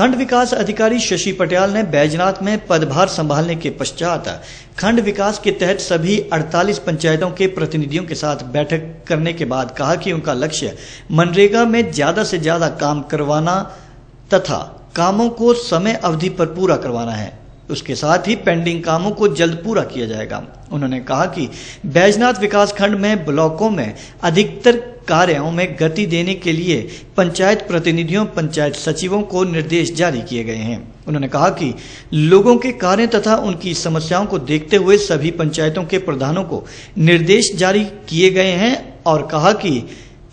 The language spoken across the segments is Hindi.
खंड विकास अधिकारी शशि पटियाल ने बैजनाथ में पदभार संभालने के पश्चात खंड विकास के तहत सभी 48 पंचायतों के प्रतिनिधियों के साथ बैठक करने के बाद कहा कि उनका लक्ष्य मनरेगा में ज़्यादा से ज़्यादा काम करवाना तथा कामों को समय अवधि पर पूरा करवाना है। उसके साथ ही पेंडिंग कामों को जल्द पूरा किया जाएगा। उन्होंने कहा कि बैजनाथ विकास खंड में ब्लॉकों में अधिकतर कार्यों में गति देने के लिए पंचायत प्रतिनिधियों, पंचायत सचिवों को निर्देश जारी किए गए हैं। उन्होंने कहा कि लोगों के कार्य तथा उनकी समस्याओं को देखते हुए सभी पंचायतों के प्रधानों को निर्देश जारी किए गए हैं और कहा कि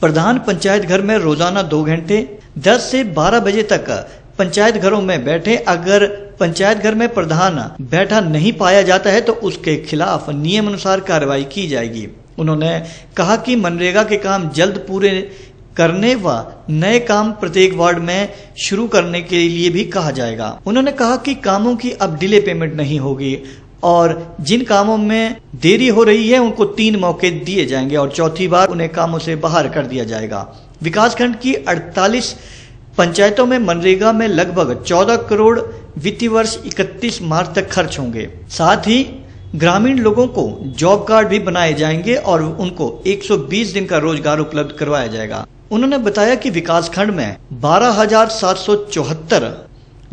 प्रधान पंचायत घर में रोज़ाना दो घंटे 10 से 12 बजे तक पंचायत घरों में बैठे। अगर पंचायत घर में प्रधान बैठा नहीं पाया जाता है तो उसके खिलाफ नियम अनुसार कार्रवाई की जाएगी। उन्होंने कहा कि मनरेगा के काम जल्द पूरे करने व नए काम प्रत्येक वार्ड में शुरू करने के लिए भी कहा जाएगा। उन्होंने कहा कि कामों की अब डिले पेमेंट नहीं होगी और जिन कामों में देरी हो रही है, उनको तीन मौके दिए जाएँगे और चौथी बार उन्हें कामों से बाहर कर दिया जाएगा। विकासखंड की 48 पंचायतों में मनरेगा में लगभग 14 करोड़ वित्तीय वर्ष 31 मार्च तक खर्च होंगे। साथ ही ग्रामीण लोगों को जॉब कार्ड भी बनाए जाएँगे और उनको 120 दिन का रोज़गार उपलब्ध करवाया जाएगा। उन्होंने बताया कि विकास खंड में बारह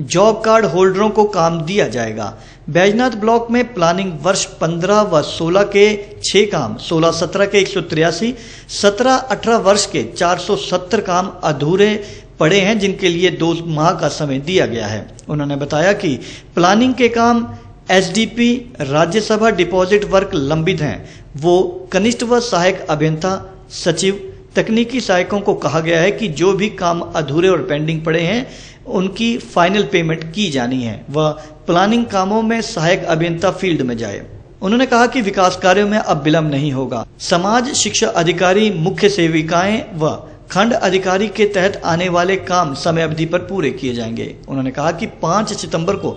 जॉब कार्ड होल्डरों को काम दिया जाएगा। बैजनाथ ब्लॉक में प्लानिंग वर्ष 15 व 16 के छह काम 16-17 के एक सौ तिरासी, सत्रह अठारह वर्ष के 470 काम अधूरे पड़े हैं, जिनके लिए दो माह का समय दिया गया है। उन्होंने बताया कि प्लानिंग के काम एसडीपी राज्यसभा डिपॉजिट वर्क लंबित हैं। वो कनिष्ठ व सहायक अभियंता, सचिव, तकनीकी सहायकों को कहा गया है कि जो भी काम अधूरे और पेंडिंग पड़े हैं, उनकी फाइनल पेमेंट की जानी है। वह प्लानिंग कामों में सहायक अभियंता फ़ील्ड में जाए। उन्होंने कहा कि विकास कार्यों में अब विलंब नहीं होगा। समाज, शिक्षा अधिकारी, मुख्य सेविकाएँ व खंड अधिकारी के तहत आने वाले काम समय अवधि पर पूरे किए जाएँगे। उन्होंने कहा कि 5 सितंबर को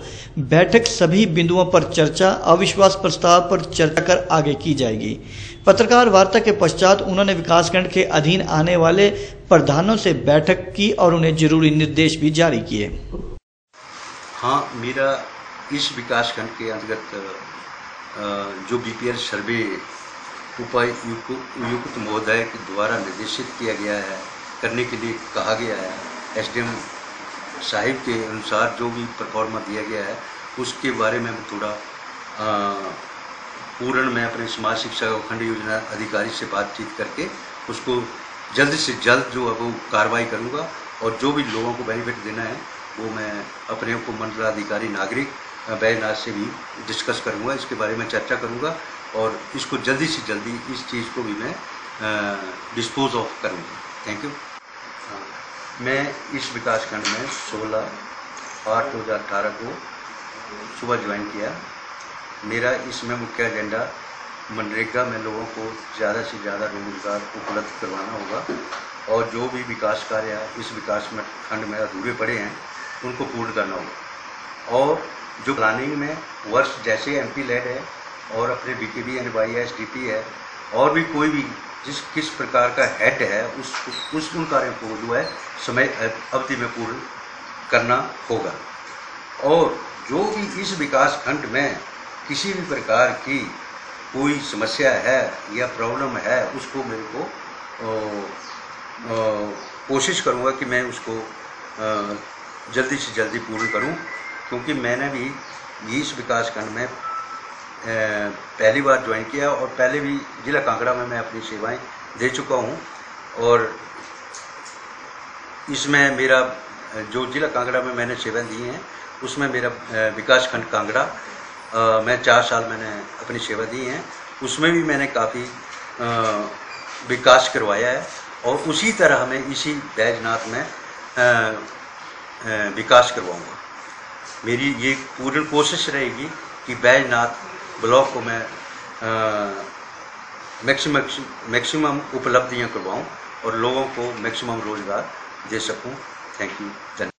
बैठक सभी बिंदुओं पर चर्चा, अविश्वास प्रस्ताव पर चर्चा कर आगे की जाएगी। पत्रकार वार्ता के पश्चात उन्होंने विकासखंड के अधीन आने वाले प्रधानों से बैठक की और उन्हें ज़रूरी निर्देश भी जारी किए। हाँ मेरा इस विकासखंड के अंतर्गत जो बीपीएल सर्वे उपायुक्त महोदय के द्वारा निर्देशित किया गया है, करने के लिए कहा गया है। एसडीएम साहिब के अनुसार जो भी परफॉर्मा दिया गया है, उसके बारे में थोड़ा पूर्ण में अपने समाज शिक्षा खंड योजना अधिकारी से बातचीत करके उसको जल्द से जल्द जो है वो कार्रवाई करूँगा और जो भी लोगों को बेनिफिट देना है, वो मैं अपने को मंडलाधिकारी, नागरिक बैजनाथ से भी डिस्कस करूँगा। इसके बारे में चर्चा करूँगा। और इसको जल्दी से जल्दी इस चीज़ को भी मैं डिस्पोज ऑफ़ करूँगा। थैंक यू मैं इस विकास खंड में 16 आठ दो हज़ार अठारह को सुबह ज्वाइन किया। मेरा इसमें मुख्य एजेंडा मनरेगा में लोगों को ज़्यादा से ज़्यादा रोज़गार उपलब्ध करवाना होगा और जो भी विकास कार्य इस विकास में खंड में अधूरे पड़े हैं, उनको पूर्ण करना होगा। और जो प्लानिंग में वर्ष जैसे एम पी लेड है और अपने B K B N Y S D P है और भी कोई भी जिस किस प्रकार का हेड है उस उस उन कार्यों को जो है समय अवधि में पूर्ण करना होगा। और जो भी इस विकास खंड में किसी भी प्रकार की कोई समस्या है या प्रॉब्लम है उसको मेरे को कोशिश करूँगा कि मैं उसको आ, जल्दी से जल्दी पूर्ण करूँ क्योंकि मैंने भी इस विकास खंड में पहली बार ज्वाइन किया और पहले भी जिला कांगड़ा में मैं अपनी सेवाएँ दे चुका हूँ। और इसमें मेरा, जो जिला कांगड़ा में मैंने सेवाएँ दी हैं, उसमें मेरा विकास खंड कांगड़ा मैं चार साल मैंने अपनी सेवा दी हैं। उसमें भी मैंने काफ़ी विकास करवाया है और उसी तरह मैं इसी बैजनाथ में विकास करवाऊँगा। मेरी ये पूर्ण कोशिश रहेगी कि बैजनाथ ब्लॉक को मैं मैक्सिमम मैक्सिमम उपलब्धियाँ करवाऊँ और लोगों को मैक्सिमम रोज़गार दे सकूँ। थैंक यू धन्यवाद।